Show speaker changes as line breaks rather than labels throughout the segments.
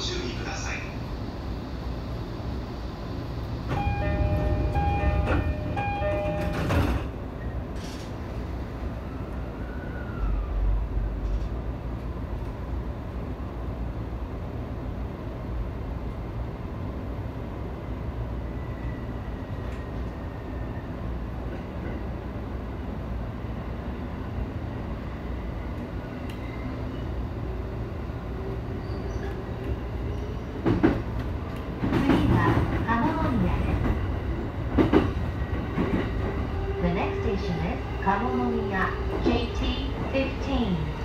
注意ください。
station is Kamonomiya JT15.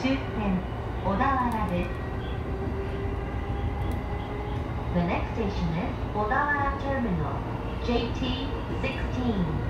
終点小田原です The next station is 小田原 Terminal JT16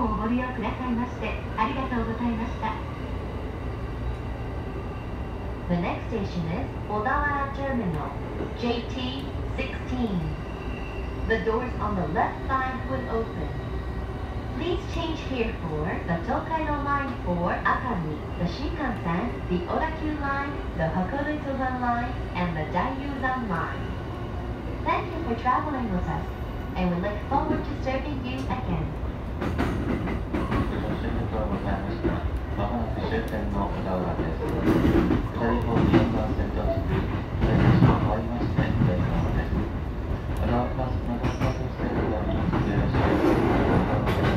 をくださいまし
てありがとうございました The next station is Odawara Terminal JT16 The doors on the left side will open Please change here for the Tokaido Line for Akami, the Shinkansen, the Odakyu Line, the Hakoda Tozan Line, and the Daiyuzan Line. Thank you for traveling with us, And we look forward to serving you again.
ご乗車ありがとうございました。まもなく終点の小田原です。下り方4番線到着、左足を変わりまして、左側です。小田原バスのバスタートしているように、よろしくお願いし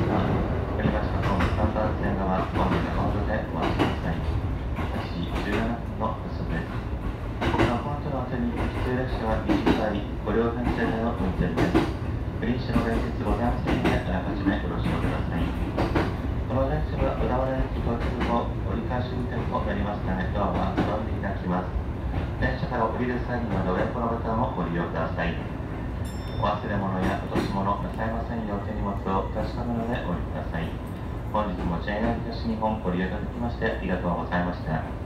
ます。降りましたホーム3番線側、ホームのホールでお待ちください。タクシー17分の発車です。この後の手に普通列車は短い5両編成での運転です。グリーン車の連接ございませんので、あらかじめご了承ください。この電車は小田原駅到着後、折り返し運転となりましたら、ドアはお開けいただきます。電車から降りる際にはドレープのボタンをご利用ください。お忘れ物や落とし物なさいませんよう手荷物を確かめのでお降りください。本日も JR 東日本ご利用いただきましてありがとうございました。